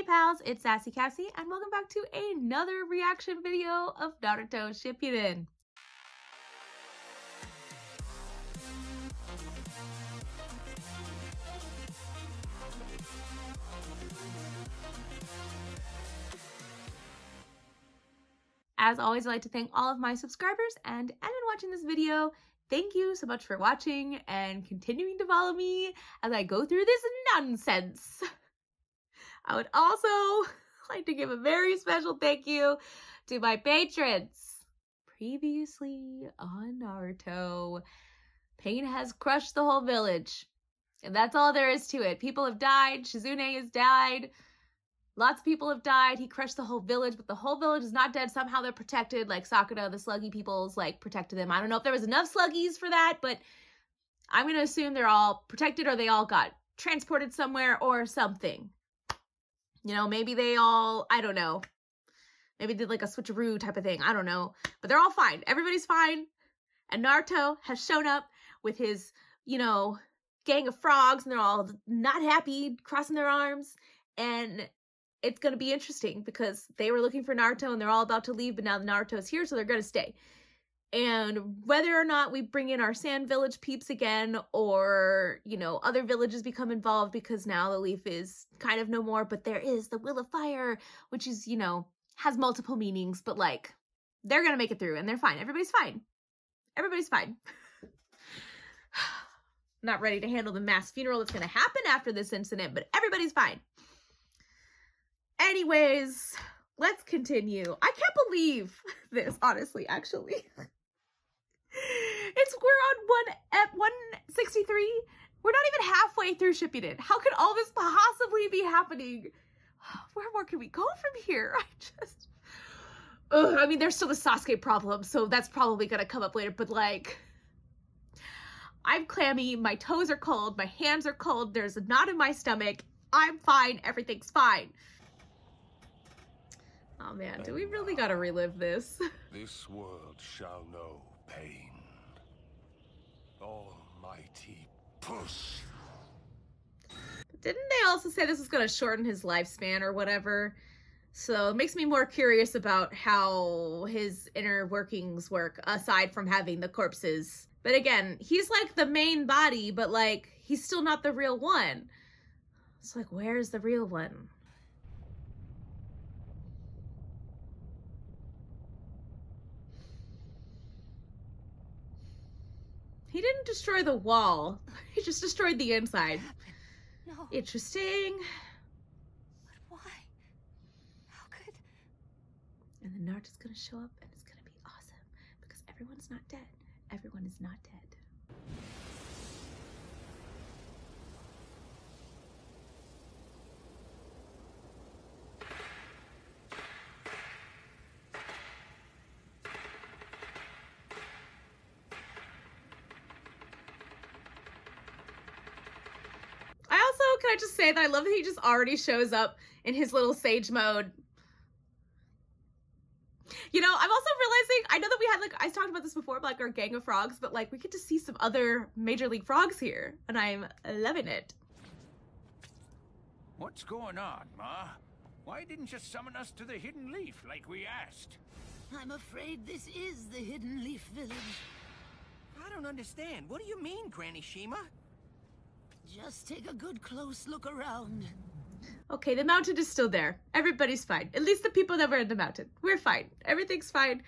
Hey pals, it's Sassy Kassie, and welcome back to another reaction video of Naruto Shippuden. As always, I'd like to thank all of my subscribers and anyone watching this video. Thank you so much for watching and continuing to follow me as I go through this nonsense. I would also like to give a very special thank you to my patrons. Previously on Naruto, pain has crushed the whole village. And that's all there is to it. People have died. Shizune has died. Lots of people have died. He crushed the whole village, but the whole village is not dead. Somehow they're protected. Like Sakura, the sluggy people's like protected them. I don't know if there was enough sluggies for that, but I'm gonna assume they're all protected or they all got transported somewhere or something. You know, maybe they all, I don't know. Maybe did like a switcheroo type of thing. I don't know. But they're all fine. Everybody's fine. And Naruto has shown up with his, you know, gang of frogs and they're all not happy, crossing their arms. And it's going to be interesting because they were looking for Naruto and they're all about to leave, but now Naruto's here, so they're going to stay. And whether or not we bring in our Sand Village peeps again or, you know, other villages become involved because now the leaf is kind of no more, but there is the Will of Fire, which is, you know, has multiple meanings, but like they're to make it through and they're fine. Everybody's fine. Everybody's fine. Not ready to handle the mass funeral that's to happen after this incident, but everybody's fine. Anyways, let's continue. I can't believe this, honestly, actually. it's we're on one at 163. We're not even halfway through Shippuden. How could all this possibly be happening? Where more can we go from here? I just Ugh, I mean, there's still the Sasuke problem, so that's probably gonna come up later, but like I'm clammy, my toes are cold, my hands are cold, there's a knot in my stomach. I'm fine, everything's fine. Oh man, do we really gotta relive this? This world shall know pain. Almighty push. Didn't they also say this was gonna shorten his lifespan or whatever? So it makes me more curious about how his inner workings work aside from having the corpses. But again, he's like the main body, but like he's still not the real one. It's like, where's the real one? He didn't destroy the wall. He just destroyed the inside. No. Interesting. But why? How could? And then Naruto's gonna show up and it's gonna be awesome because everyone's not dead. Everyone is not dead. I just say that I love that he just already shows up in his little sage mode. You know, I'm also realizing, I know that we had like, I talked about this before, like our gang of frogs, but like we get to see some other Major League Frogs here, and I'm loving it. What's going on, Ma? Why didn't you summon us to the Hidden Leaf like we asked? I'm afraid this is the Hidden Leaf Village. I don't understand. What do you mean, Granny Shima? Just take a good close look around. Okay, the mountain is still there. Everybody's fine. At least the people that were in the mountain. We're fine. Everything's fine.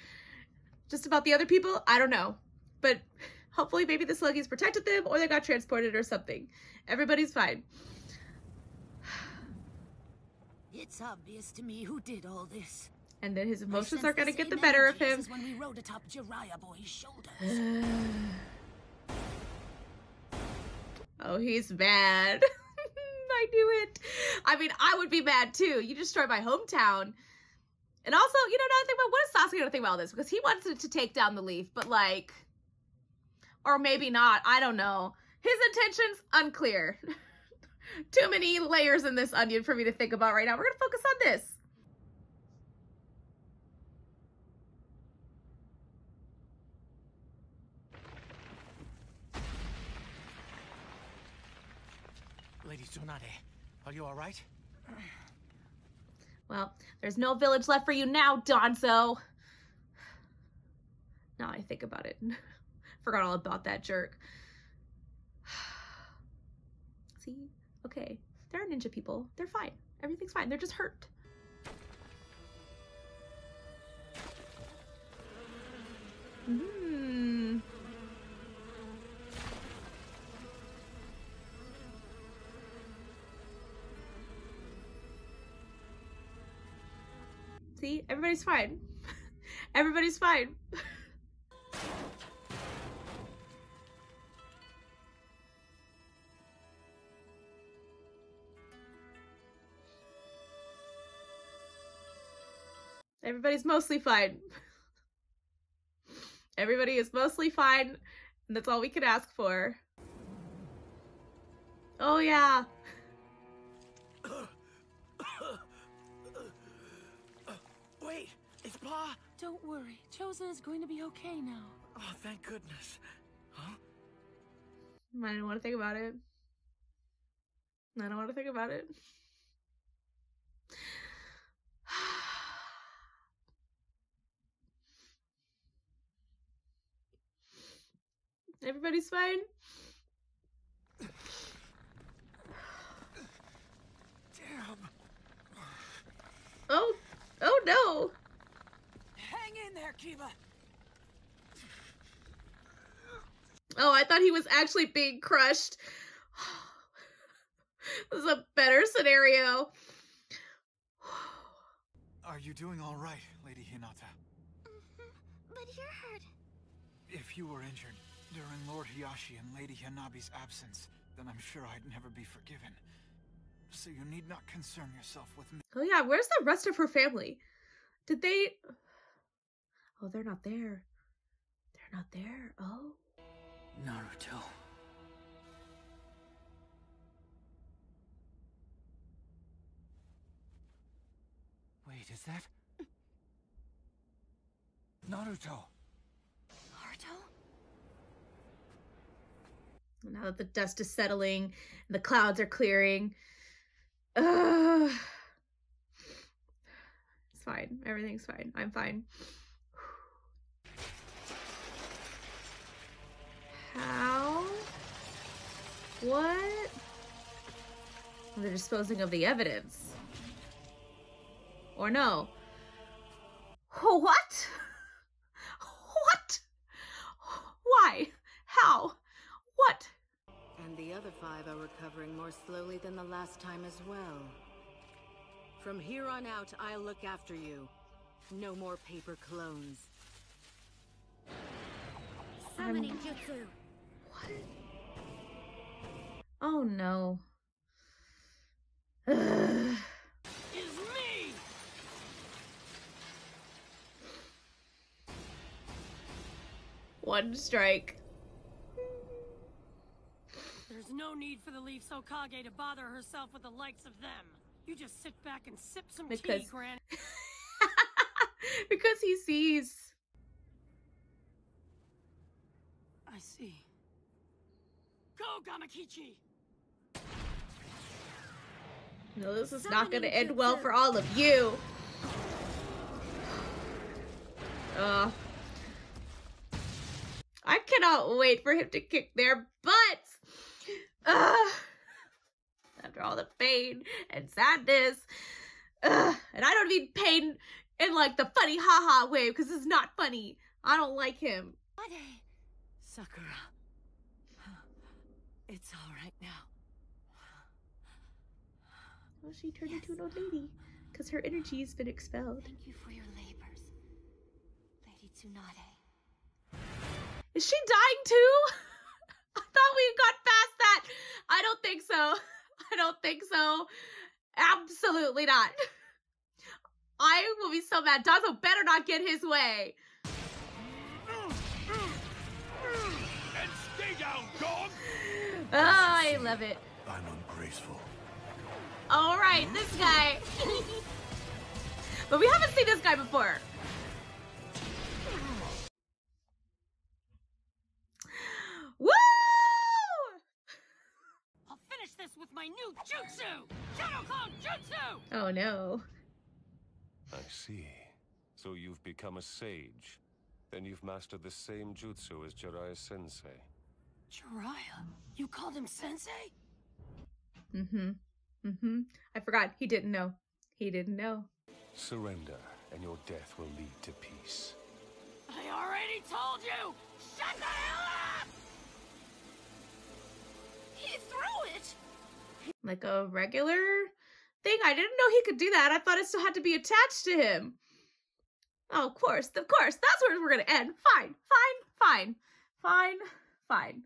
Just about the other people, I don't know. But hopefully maybe the sluggies protected them or they got transported or something. Everybody's fine. It's obvious to me who did all this. And then his emotions are gonna get the better of him. when we rode atop Jiraiya Boy's shoulders. Oh, he's mad. I knew it. I mean, I would be mad too. You destroyed my hometown. And also, you know, another thing about what is Sasuke gonna think about all this? Because he wants to take down the leaf, but like, or maybe not. I don't know. His intentions unclear. Too many layers in this onion for me to think about right now. We're gonna focus on this. Lady are you alright? Well, there's no village left for you now, Danzo. Now I think about it. Forgot all about that jerk. See? Okay. They're ninja people. They're fine. Everything's fine. They're just hurt. Hmm. Everybody's fine. Everybody's fine. Everybody's mostly fine. Everybody is mostly fine, and that's all we could ask for. Oh, yeah. It's Don't worry, Choza is going to be okay now. Oh, thank goodness. Huh? I don't want to think about it. I don't want to think about it. Everybody's fine. Damn. Oh, oh no. Hang in there, Kiba. Oh, I thought he was actually being crushed. this is a better scenario. Are you doing all right, Lady Hinata? Mm-hmm, but you're hurt. If you were injured during Lord Hiashi and Lady Hanabi's absence, then I'm sure I'd never be forgiven. So you need not concern yourself with me. Oh yeah, where's the rest of her family? Did they Oh, they're not there. They're not there. Oh. Naruto. Wait, is that? Naruto! Naruto? Now that the dust is settling and the clouds are clearing. Ugh. It's fine. Everything's fine. I'm fine. How? What? They're disposing of the evidence. Or no. What? What? Why? How? What? And the other five are recovering more slowly than the last time as well. From here on out, I'll look after you. No more paper clones. Summoning jutsu. Oh no. Ugh. One strike. There's no need for the Leaf Hokage to bother herself with the likes of them. You just sit back and sip some tea, Because- Granny. because he sees. I see. Go, Gamakichi! No, this is not going to end well for all of you. Uh, I cannot wait for him to kick their butts. Uh, after all the pain and sadness. Uh, and I don't mean pain in like the funny haha way because it's not funny. I don't like him. Sakura. It's all right now. Well, she turned into an old lady because her energy's been expelled. Thank you for your labors, Lady Tsunade. Is she dying too? I thought we got past that. I don't think so. I don't think so. Absolutely not. I will be so mad. Danzo better not get his way. Oh, I love it. I'm ungraceful. All right, this guy. but we haven't seen this guy before. Woo! I'll finish this with my new jutsu! Shadow Clone Jutsu! Oh no. I see. So you've become a sage. Then you've mastered the same jutsu as Jiraiya Sensei. Jiraiya? You called him Sensei? Mm-hmm. Mm-hmm. I forgot. He didn't know. He didn't know. Surrender, and your death will lead to peace. I already told you! Shut the hell up! He threw it! Like a regular thing. I didn't know he could do that. I thought it still had to be attached to him. Oh, of course, of course. That's where we're gonna end. Fine, fine, fine, fine, fine,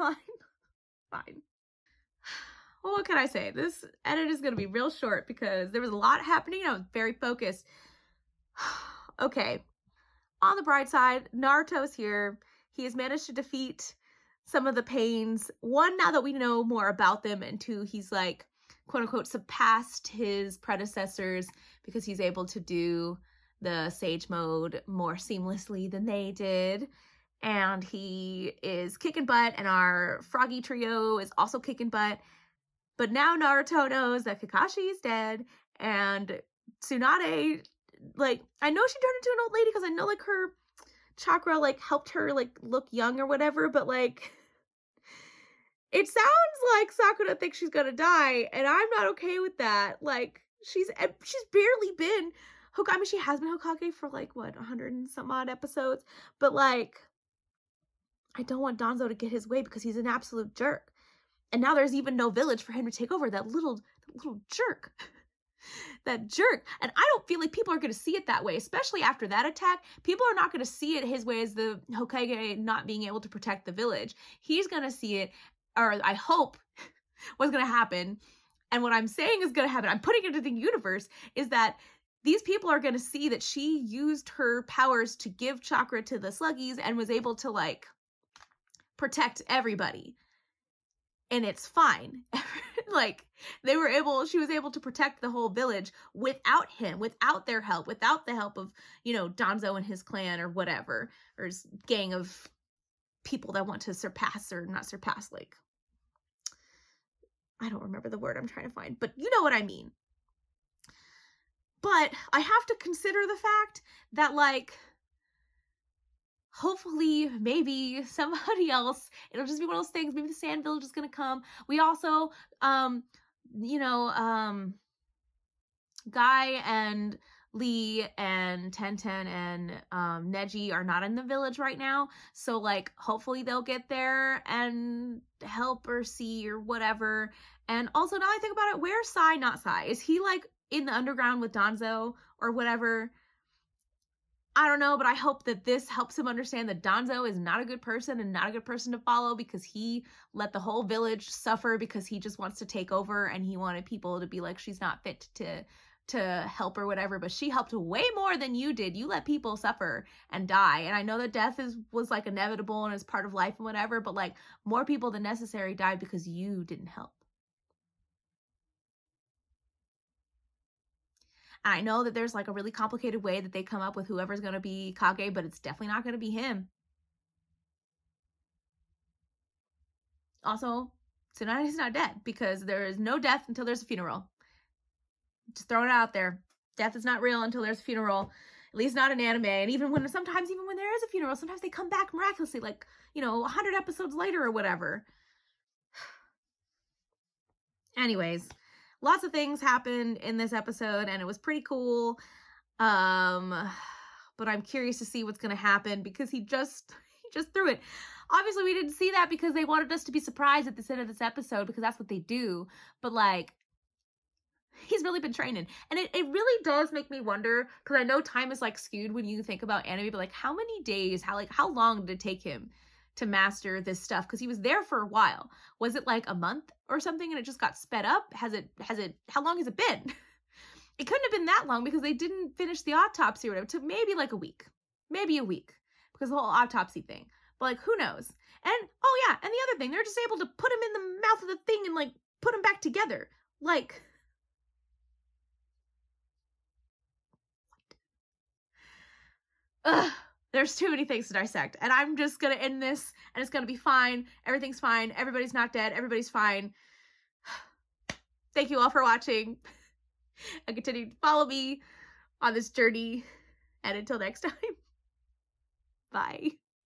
fine, fine. Well, what can I say? This edit is gonna be real short because there was a lot happening. I was very focused. okay. On the bright side, Naruto's here. He has managed to defeat some of the pains. One, now that we know more about them, and two, he's like, quote unquote, surpassed his predecessors because he's able to do the Sage mode more seamlessly than they did. And he is kicking butt, and our Froggy trio is also kicking butt. But now Naruto knows that Kakashi is dead, and Tsunade, like, I know she turned into an old lady because I know, like, her chakra, like, helped her, like, look young or whatever, but, like, it sounds like Sakura thinks she's gonna die, and I'm not okay with that. Like, she's eh, she's barely been Hokage. I mean, she has been Hokage for like what, hundred and some odd episodes, but like, I don't want Danzo to get his way because he's an absolute jerk. And now there's even no village for him to take over. That little, that little jerk. that jerk. And I don't feel like people are going to see it that way, especially after that attack. People are not going to see it his way as the Hokage not being able to protect the village. He's going to see it, or I hope what's going to happen. And what I'm saying is going to happen, I'm putting it into the universe, is that these people are going to see that she used her powers to give chakra to the sluggies and was able to like protect everybody and it's fine. like they were able she was able to protect the whole village without him, without their help, without the help of, you know, Danzo and his clan or whatever, or his gang of people that want to surpass or not surpass like I don't remember the word I'm trying to find, but you know what I mean. But I have to consider the fact that like hopefully maybe somebody else it'll just be one of those things maybe the sand village is going to come. We also um you know um guy and lee and tenten and um neji are not in the village right now. So like hopefully they'll get there and help or see or whatever. And also now i think about it where's sai not sai? Is he like in the underground with danzo or whatever I don't know, but I hope that this helps him understand that Danzo is not a good person and not a good person to follow because he let the whole village suffer because he just wants to take over and he wanted people to be like she's not fit to to help or whatever, but she helped way more than you did. You let people suffer and die. And I know that death is was like inevitable and is part of life and whatever, but like more people than necessary died because you didn't help. I know that there's like a really complicated way that they come up with whoever's going to be Kage, but it's definitely not going to be him. Also, Tsunade is not dead because there is no death until there's a funeral. Just throwing it out there. Death is not real until there's a funeral. At least not in anime. And even when sometimes even when there is a funeral, sometimes they come back miraculously, like, you know, 100 episodes later or whatever. Anyways, lots of things happened in this episode and it was pretty cool. Um but I'm curious to see what's going to happen because he just he just threw it. Obviously, we didn't see that because they wanted us to be surprised at the end of this episode because that's what they do. But like he's really been training. And it, it really does make me wonder, because I know time is like skewed when you think about anime, but like how many days, how like how long did it take him to master this stuff because he was there for a while. Was it like a month or something and it just got sped up? Has it has it how long has it been? it couldn't have been that long because they didn't finish the autopsy or whatever. It took maybe like a week. Maybe a week. Because the whole autopsy thing. But like who knows? And oh yeah, and the other thing, they're just able to put him in the mouth of the thing and like put him back together. Like Ugh there's too many things to dissect. And i'm just gonna end this and it's gonna be fine. Everything's fine. Everybody's not dead. Everybody's fine. Thank you all for watching. And continue to follow me on this journey. And until next time, bye.